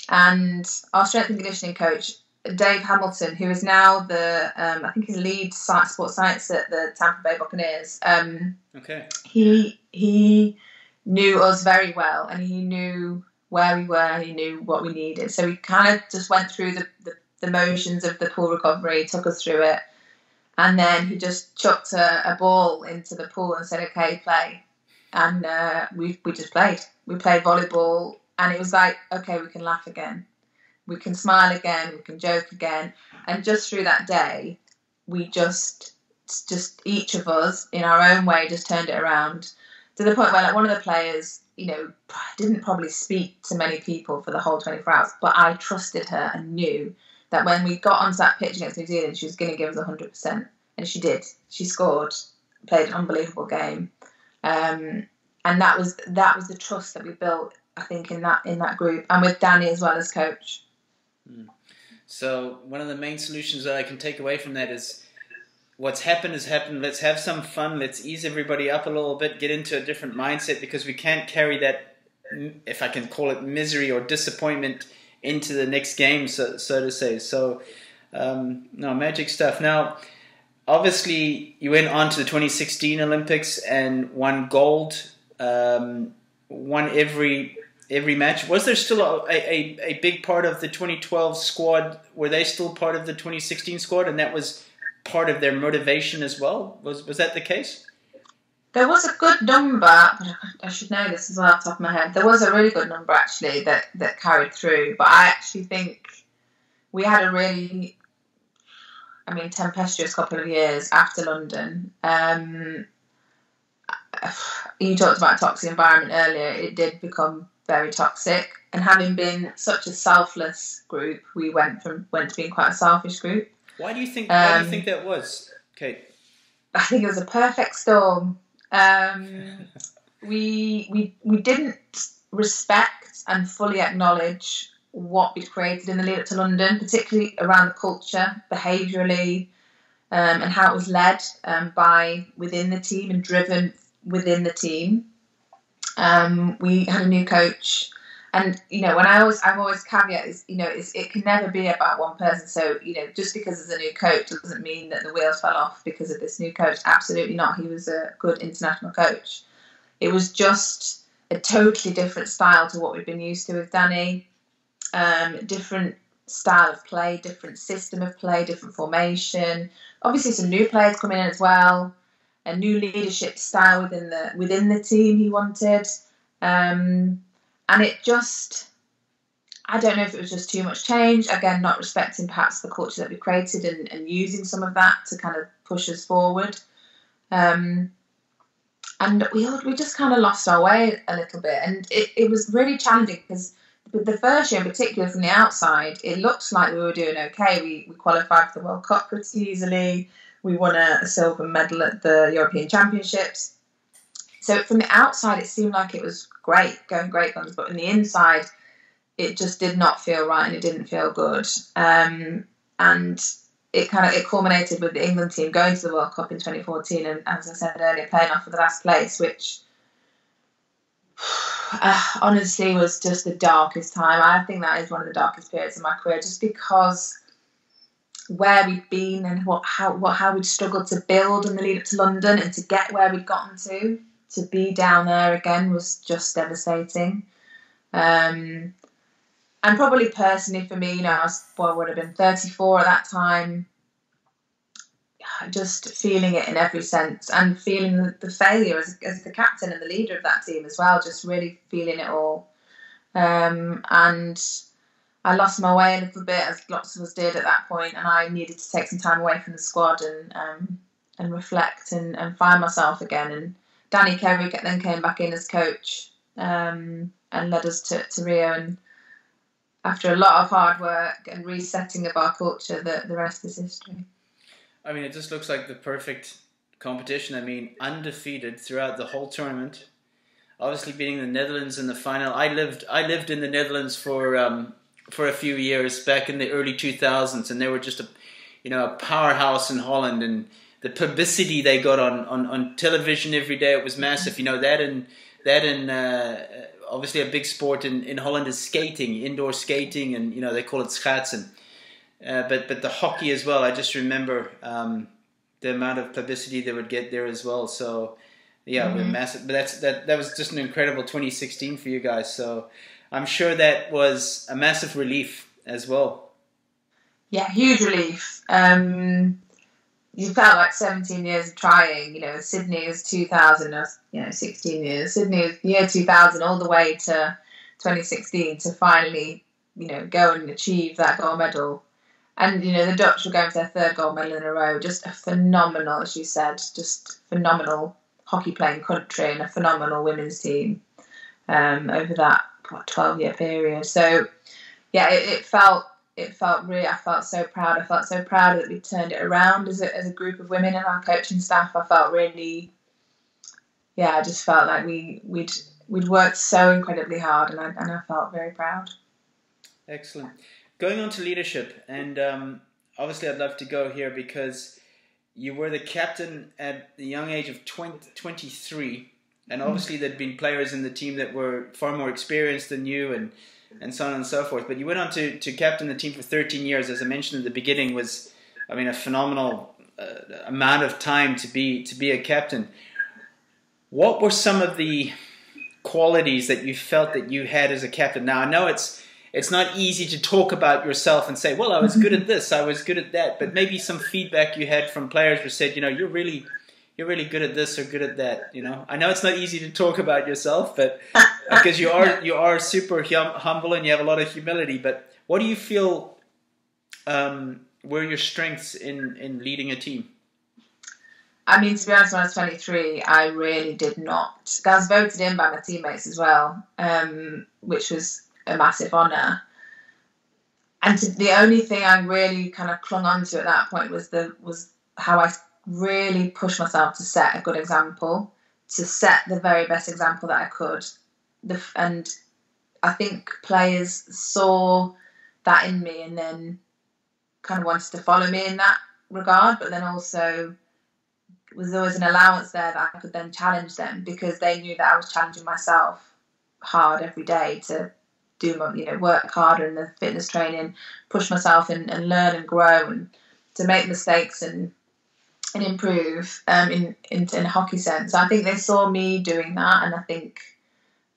And our strength and conditioning coach Dave Hamilton, who is now the um, I think he's lead sports science at the Tampa Bay Buccaneers. Um, okay. He he knew us very well, and he knew where we were. He knew what we needed. So he kind of just went through the, the, the motions of the pool recovery, took us through it, and then he just chucked a, a ball into the pool and said, "Okay, play." And uh, we we just played. We played volleyball, and it was like, okay, we can laugh again we can smile again, we can joke again, and just through that day, we just just each of us in our own way just turned it around to the point where like one of the players you know didn't probably speak to many people for the whole 24 hours but i trusted her and knew that when we got onto that pitch against New Zealand, she was going to give us 100%. And she did. She scored, played an unbelievable game. Um, and that was that was the trust that we built, I think, in that in that group, and with Danny as well as coach. Mm. So one of the main solutions that I can take away from that is what's happened has happened. Let's have some fun. Let's ease everybody up a little bit, get into a different mindset because we can't carry that, if I can call it misery or disappointment, into the next game, so, so to say. So, um, no, magic stuff. Now, obviously, you went on to the 2016 Olympics and won gold, um, won every every match. Was there still a, a, a big part of the 2012 squad? Were they still part of the 2016 squad, and that was part of their motivation as well? Was was that the case? There was a good number. I should know this as well off the top of my head. There was a really good number actually that that carried through. But I actually think we had a really, I mean, tempestuous couple of years after London. Um, you talked about toxic environment earlier. It did become very toxic. And having been such a selfless group, we went from went to being quite a selfish group. Why do you think? Um, why do you um, think that was, Kate? I think it was a perfect storm. Um, we we we didn't respect and fully acknowledge what we'd created in the lead up to London, particularly around the culture, behaviourally, um, and how it was led um, by within the team and driven within the team. Um, we had a new coach, and you know when I always I'm always caveat is you know it can never be about one person. So you know just because there's a new coach doesn't mean that the wheels fell off because of this new coach. Absolutely not. He was a good international coach. It was just a totally different style to what we've been used to with Danny. Um, different style of play, different system of play, different formation. Obviously, some new players coming in as well a new leadership style within the within the team he wanted, um, and it just I don't know if it was just too much change. Again, not respecting perhaps the culture that we created and, and using some of that to kind of push us forward. Um, and we we just kind of lost our way a little bit, and it, it was really challenging because the first year in particular from the outside, it looked like we were doing okay. We, we qualified for the World Cup pretty easily. We won a, silver medal at the European Championships. So from the outside, it seemed like it was great, going great guns, but on the inside, it just did not feel right and it didn't feel good. Um, and it kind of it culminated with the England team going to the World Cup in 2014, and as I said earlier, playing off for the last place, which uh, honestly was just the darkest time. I think that is one of the darkest periods of my career, just because where we'd been and what how what how we'd struggled to build in the lead up to London and to get where we'd gotten to to be down there again was just devastating. Um, and probably personally for me, you know, I, was, well, would have been 34 at that time, just feeling it in every sense and feeling the, the failure as, as the captain and the leader of that team as well, just really feeling it all. Um, and I lost my way a little bit, as lots of us did at that point, and I needed to take some time away from the squad and um, and reflect and, and find myself again. And Danny Kerry then came back in as coach um, and led us to, to Rio. And after a lot of hard work and resetting of our culture, the, the rest is history. I mean, it just looks like the perfect competition. I mean, undefeated throughout the whole tournament. Obviously, beating the Netherlands in the final. I lived I lived in the Netherlands for um, for a few years back in the early 2000s, and they were just a, you know, a powerhouse in Holland, and the publicity they got on, on, on television every day it was massive. You know that and that and uh, obviously a big sport in, in Holland is skating, indoor skating, and you know they call it schaatsen. Uh, but but the hockey as well. I just remember um, the amount of publicity they would get there as well. So yeah, mm-hmm. massive. But that's that that was just an incredible 2016 for you guys. So I'm sure that was a massive relief as well. Yeah, huge relief. Um, you felt like 17 years of trying. You know, Sydney was 2000, you know, 16 years. Sydney was year 2000, all the way to 2016 to finally, you know, go and achieve that gold medal. And you know, the Dutch were going for their third gold medal in a row. Just a phenomenal, as you said, just phenomenal hockey playing country and a phenomenal women's team um, over that what, 12 year period. So, yeah, it, it, felt it felt really. I felt so proud. I felt so proud that we turned it around as a as a group of women and our coaching staff. I felt really, yeah, I just felt like we we'd we'd worked so incredibly hard, and I and I felt very proud. Excellent. Going on to leadership, and um, obviously, I'd love to go here because you were the captain at the young age of 20, 23 and obviously there'd been players in the team that were far more experienced than you and and so on and so forth. But you went on to, to captain the team for 13 years. As i mentioned at the beginning was i mean a phenomenal uh, amount of time to be to be a captain. What were some of the qualities that you felt that you had as a captain? Now i know it's it's not easy to talk about yourself and say well i was good at this i was good at that. But maybe some feedback you had from players who said you know you're really you're really good at this or good at that. You know, I know it's not easy to talk about yourself, but because you are you are super hum, humble and you have a lot of humility. But what do you feel um, were your strengths in in leading a team? I mean, to be honest, when I was 23, I really did not. I was voted in by my teammates as well, um, which was a massive honour. And to, the only thing I really kind of clung on to at that point was the was how I really push myself to set a good example, to set the very best example that I could. The, and I think players saw that in me and then kind of wanted to follow me in that regard, but then also was always an allowance there that I could then challenge them because they knew that I was challenging myself hard every day to do my, you know, work harder in the fitness training, push myself and, and learn and grow and to make mistakes and and improve um, in, in in a hockey sense. I think they saw me doing that, and I think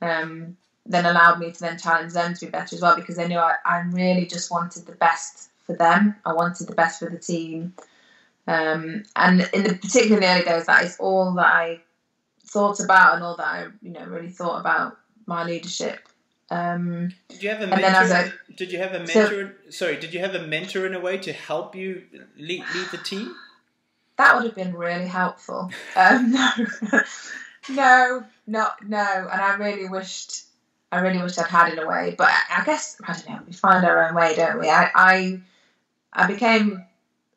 um, then allowed me to then challenge them to be better as well because they knew I, I really just wanted the best for them. I wanted the best for the team, um, and in the particularly in the early days, that is all that I thought about and all that I you know really thought about my leadership. Um, did you have a mentor? did you have a mentor? So, sorry, did you have a mentor in a way to help you lead, lead the team? That would have been really helpful. Um, no, no, no, no. And I really wished, I really wished I'd had in a way. But I, I guess I don't know. We find our own way, don't we? I, I, I became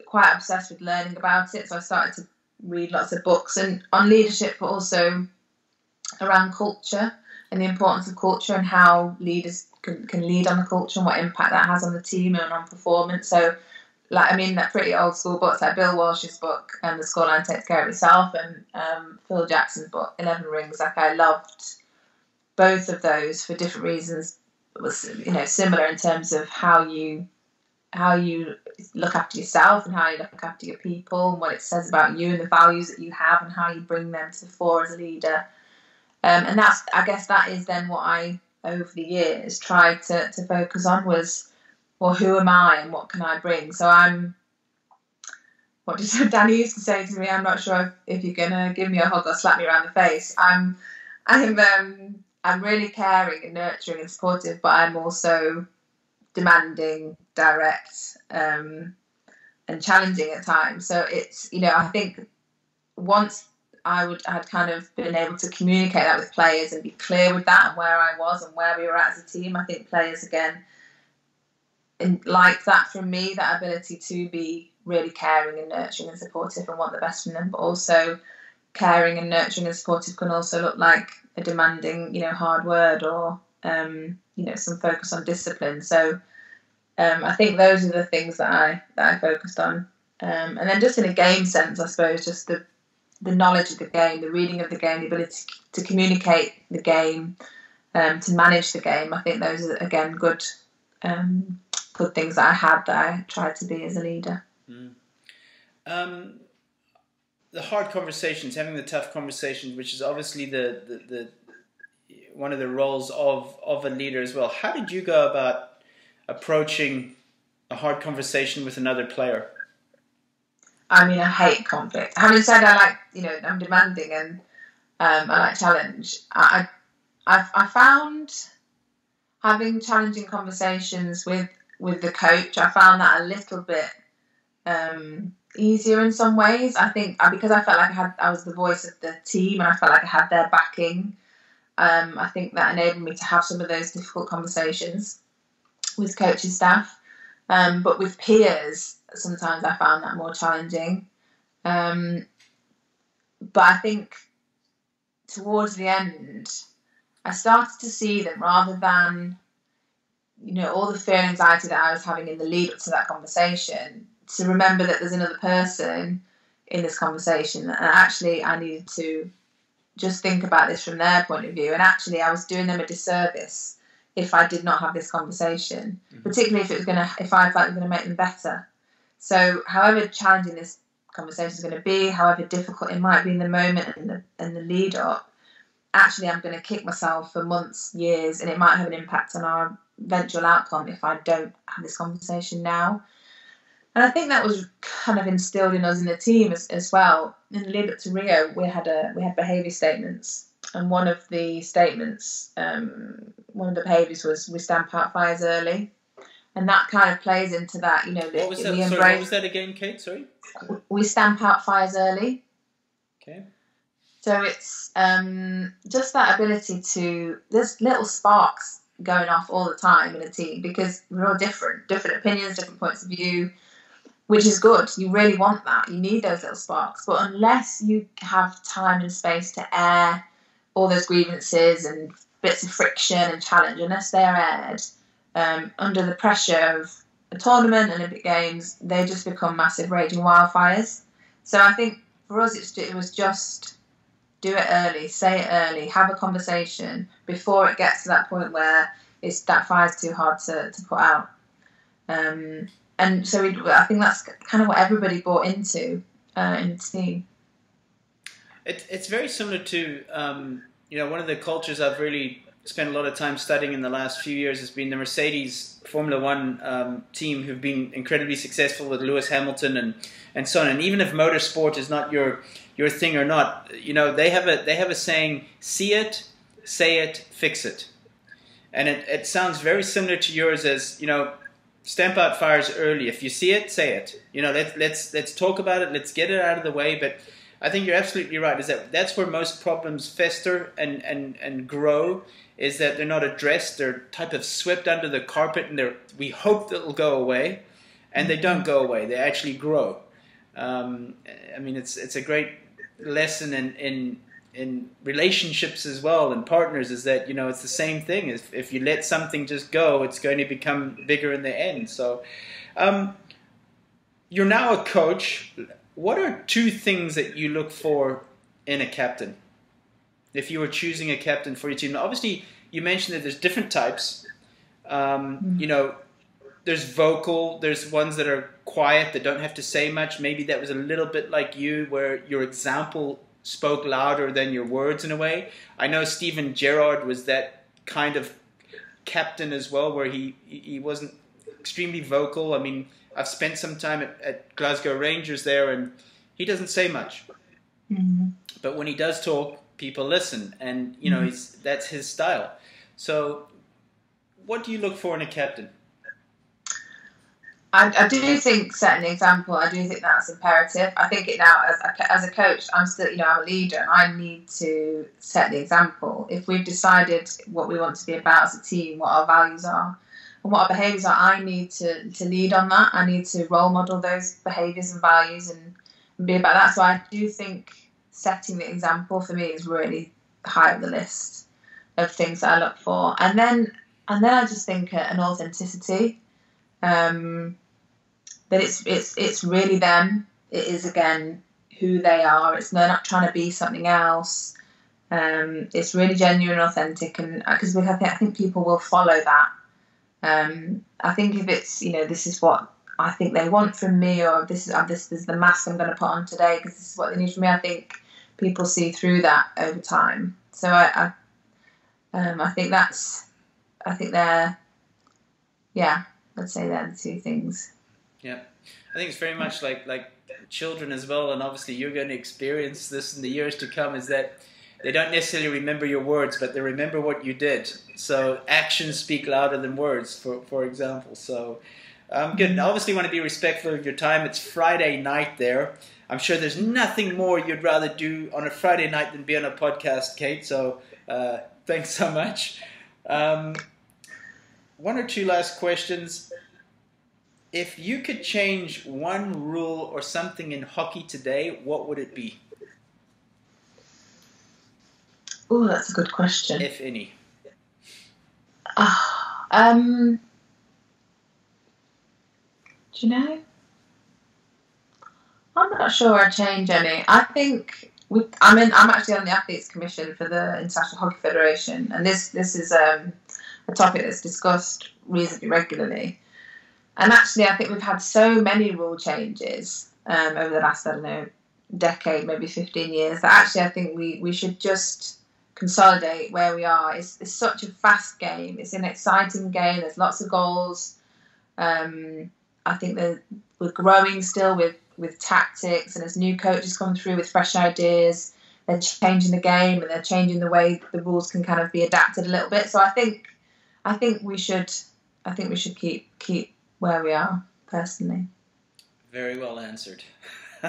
quite obsessed with learning about it, so I started to read lots of books and on leadership, but also around culture and the importance of culture and how leaders can, can lead on the culture and what impact that has on the team and on performance. So like I mean, that pretty old school books like Bill Walsh's book and um, The Scoreline Takes Care of Itself and um, Phil Jackson's book Eleven Rings. Like I loved both of those for different reasons. It was you know similar in terms of how you how you look after yourself and how you look after your people and what it says about you and the values that you have and how you bring them to the fore as a leader. Um, and that's I guess that is then what I over the years tried to, to focus on was well, who am I and what can I bring? So I'm. What did Danny used to say to me? I'm not sure if, if you're gonna give me a hug or slap me around the face. I'm, I'm, um, I'm really caring and nurturing and supportive, but I'm also demanding, direct, um, and challenging at times. So it's you know I think once I would had kind of been able to communicate that with players and be clear with that and where I was and where we were at as a team. I think players again like that from me, that ability to be really caring and nurturing and supportive and want the best from them, but also caring and nurturing and supportive can also look like a demanding, you know, hard word or um, you know, some focus on discipline. So um, I think those are the things that I that I focused on. Um, and then just in a game sense, I suppose, just the the knowledge of the game, the reading of the game, the ability to communicate the game, um, to manage the game. I think those are again good um, good things that I had that I tried to be as a leader. Mm. Um, the hard conversations, having the tough conversations, which is obviously the, the, the one of the roles of of a leader as well. How did you go about approaching a hard conversation with another player? I mean, I hate conflict. Having said I like, you know, I'm demanding and um, I like challenge. I, I, I found having challenging conversations with with the coach. I found that a little bit um, easier in some ways. I think uh, because I felt like I had I was the voice of the team and I felt like I had their backing. Um, I think that enabled me to have some of those difficult conversations with coaching staff. Um, but with peers, sometimes I found that more challenging. Um, but I think towards the end, I started to see that rather than, you know, all the fear and anxiety that I was having in the lead up to that conversation, to remember that there's another person in this conversation, and actually I needed to just think about this from their point of view. And actually, I was doing them a disservice if I did not have this conversation, mm-hmm. particularly if it was gonna, if I felt it was gonna make them better. So, however challenging this conversation is going to be, however difficult it might be in the moment and the, and the lead up, actually I'm going to kick myself for months, years, and it might have an impact on our eventual outcome if I don't have this conversation now. And I think that was kind of instilled in us in the team as, as well. In lead up to Rio, we had a we had behaviour statements, and one of the statements, um, one of the behaviours was we stamp out fires early, and that kind of plays into that. You know, what was that? Sorry, what was that again, Kate? Sorry. We stamp out fires early. Okay. So it's um, just that ability to there's little sparks going off all the time in a team because we're all different, different opinions, different points of view, which is good. You really want that. You need those little sparks. But unless you have time and space to air all those grievances and bits of friction and challenge, unless they are aired um, under the pressure of a tournament, Olympic Games, they just become massive raging wildfires. So I think for us, it was just do it early, say it early, have a conversation before it gets to that point where it's that fire's too hard to, to put out. Um, and so we, I think that's kind of what everybody bought into uh, in the team. It, it's very similar to um, you know one of the cultures I've really spent a lot of time studying in the last few years has been the Mercedes Formula One um, team, who've been incredibly successful with Lewis Hamilton and and so on. And even if motorsport is not your your thing or not, you know they have a they have a saying: "See it, say it, fix it." And it, it sounds very similar to yours as you know stamp out fires early. If you see it, say it. You know, let's let's let's talk about it. Let's get it out of the way. But I think you're absolutely right. Is that that's where most problems fester and and and grow. Is that they're not addressed. They're type of swept under the carpet, and they're we hope that will go away, and they don't go away. They actually grow. Um, I mean, it's it's a great lesson in in in relationships as well and partners is that you know it's the same thing. If, if you let something just go it's going to become bigger in the end. So um, you're now a coach. What are two things that you look for in a captain? If you were choosing a captain for your team. Now, obviously you mentioned that there's different types. Um, mm-hmm. you know there's vocal there's ones that are quiet that don't have to say much maybe that was a little bit like you where your example spoke louder than your words in a way. I know Steven Gerrard was that kind of captain as well, where he he wasn't extremely vocal. I mean, I've spent some time at, at Glasgow Rangers there, and he doesn't say much. Mm-hmm. But when he does talk, people listen, and you know, mm-hmm. he's, that's his style. So, what do you look for in a captain? I, I, do think setting an example. I do think that's imperative. I think it now as a, as a coach, I'm still you know I'm a leader. and I need to set the example. If we've decided what we want to be about as a team, what our values are, and what our behaviours are, I need to to lead on that. I need to role model those behaviours and values and, and be about that. So I do think setting the example for me is really high on the list of things that I look for. And then and then I just think an authenticity. Um, that it's it's it's really them. It is again who they are. It's they're not trying to be something else. Um, it's really genuine, authentic, and because uh, I think I think people will follow that. Um, I think if it's you know this is what I think they want from me, or this is uh, this is the mask I'm going to put on today because this is what they need from me. I think people see through that over time. So I, I, um, I think that's I think they're yeah, I'd say the two things. Yeah, I think it's very much like like children as well, and obviously you're going to experience this in the years to come. Is that they don't necessarily remember your words, but they remember what you did. So actions speak louder than words, for for example. So um, good. Obviously, want to be respectful of your time. It's Friday night there. I'm sure there's nothing more you'd rather do on a Friday night than be on a podcast, Kate. So uh, thanks so much. Um, one or two last questions if you could change one rule or something in hockey today, what would it be, Oh, that's a good question. if any? Ah, um, do you know? I'm not sure I'd change any. I think we, I'm in. I'm actually on the athletes commission for the International Hockey Federation, and this this is um, a topic that's discussed reasonably regularly. And actually, I think we've had so many rule changes um, over the last I don't know decade, maybe 15 years, that actually I think we we should just consolidate where we are. It's, it's such a fast game. It's an exciting game. There's lots of goals. Um, I think we're growing still with, with tactics, and as new coaches come through with fresh ideas, they're changing the game and they're changing the way the rules can kind of be adapted a little bit. So I think I think we should I think we should keep keep where we are personally. Very well answered.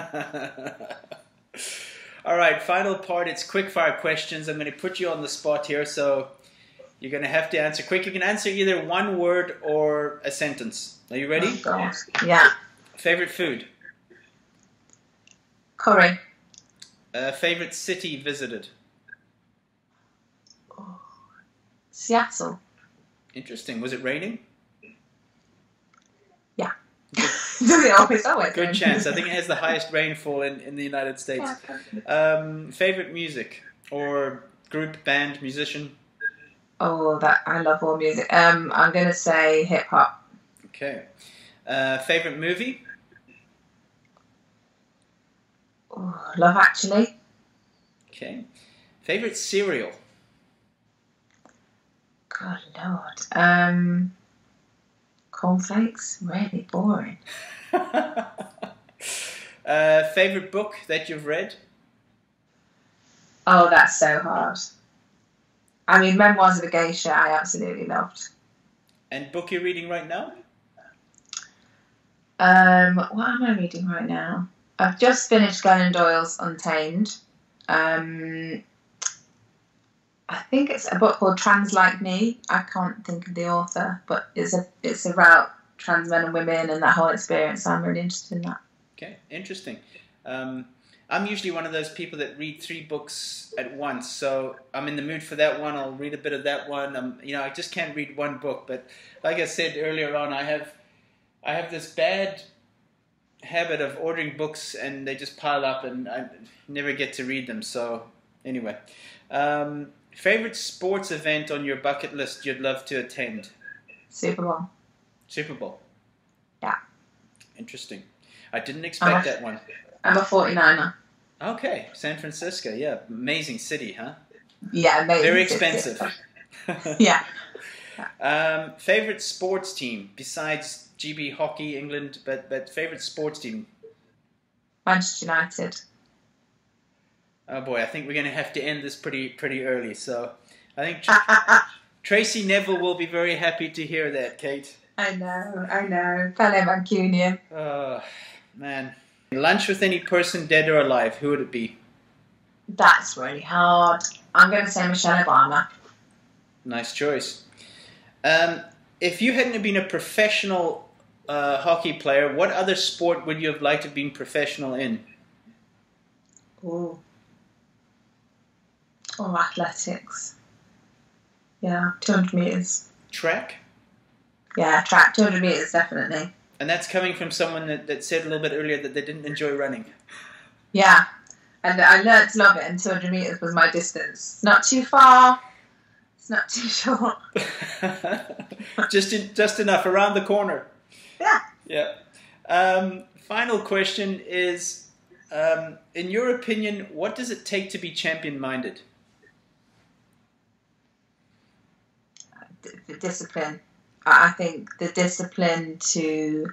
All right, final part. It's quick fire questions. I'm going to put you on the spot here, so you're going to have to answer quick. You can answer either one word or a sentence. Are you ready? Oh, Yeah. Favorite food? Curry. Uh, favorite city visited? Seattle. Interesting. Was it raining? Does it always always? Good chance. I think it has the highest rainfall in, in the United States. Um, favorite music or group, band, musician? Oh, that I love all music. Um, I'm gonna say hip hop. Okay. Uh, favorite movie? Oh, love Actually. Okay. Favorite cereal? God Lord. Um, cornflakes. Really boring. uh, favorite book that you've read? Oh, that's so hard. I mean, Memoirs of a Geisha. I absolutely loved. And book you're reading right now? Um, what am I reading right now? I've just finished Glennon Doyle's Untamed. Um, I think it's a book called Trans Like Me. I can't think of the author, but it's a it's about trans men and women and that whole experience. So I'm really interested in that. Okay, interesting. Um, I'm usually one of those people that read three books at once, so I'm in the mood for that one. I'll read a bit of that one. Um, you know, I just can't read one book. But like I said earlier on, I have I have this bad habit of ordering books and they just pile up and I never get to read them. So anyway, um, favorite sports event on your bucket list you'd love to attend? Super Bowl. Super Bowl. Yeah. Interesting. I didn't expect Uh, that one. I'm a 49er. Okay, San Francisco. Yeah, amazing city, huh? Yeah, amazing. Very expensive. yeah. um, favorite sports team besides GB hockey England, but but favorite sports team. Manchester United. Oh boy, I think we're going to have to end this pretty pretty early. So I think Tr- Tracey Neville will be very happy to hear that, Kate. I know, I know. Pele Mancunian. Oh man, lunch with any person, dead or alive, who would it be? That's really hard. I'm going to say Michelle Obama. Nice choice. Um, if you hadn't been a professional uh, hockey player, what other sport would you have liked to have been professional in? Ooh. Or athletics. Yeah, 200 metres. Track? Yeah, track, 200 metres, definitely. And that's coming from someone that, that said a little bit earlier that they didn't enjoy running. Yeah. And I learned to love it, and 200 metres was my distance. It's not too far, it's not too short. just in, just enough around the corner. Yeah. Yeah. Um, final question is, um, in your opinion, what does it take to be champion minded? The discipline. I think the discipline to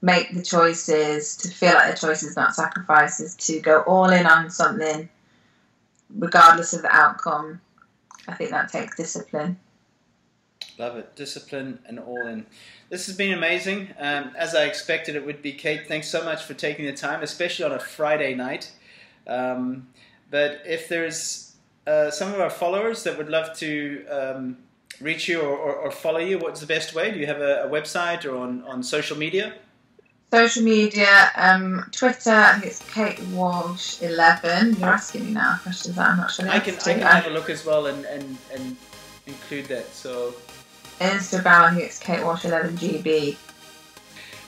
make the choices, to feel like the choices, not sacrifices, to go all in on something, regardless of the outcome. I think that takes discipline. Love it. Discipline and all in. This has been amazing. Um, as I expected it would be, Kate. Thanks so much for taking the time, especially on a Friday night. Um, but if there's uh, some of our followers that would love to um, reach you or, or, or, follow you, what's the best way? Do you have a, a website or on, on social media? Social media, um, Twitter, I think it's Kate Walsh eleven. You're asking me now questions that I'm not sure. I can I can have a look as well and, and, and include that. So Instagram, I think it's Kate Walsh eleven GB.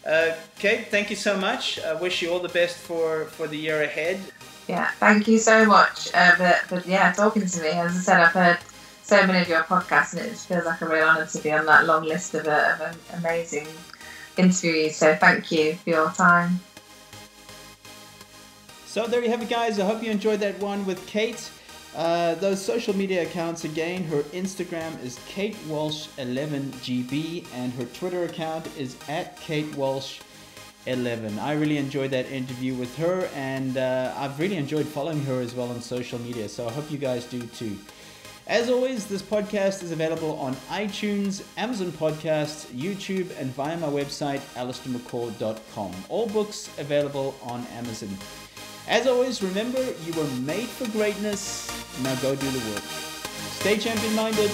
Uh, Kate, thank you so much. I wish you all the best for, for the year ahead. Yeah, thank you so much. Uh, but, but yeah, talking to me, as I said, I've heard so many of your podcasts, and it feels like a real honour to be on that long list of, uh, of amazing interviewees. So thank you for your time. So there you have it, guys. I hope you enjoyed that one with Kate. Uh, those social media accounts again, her Instagram is Kate Walsh 11GB and her Twitter account is at Kate Walsh 11. I really enjoyed that interview with her and uh, I've really enjoyed following her as well on social media, so I hope you guys do too. As always, this podcast is available on iTunes, Amazon Podcasts, YouTube, and via my website, alistairmccaw.com. All books available on Amazon. As always, remember you were made for greatness. Now go do the work. Stay champion minded.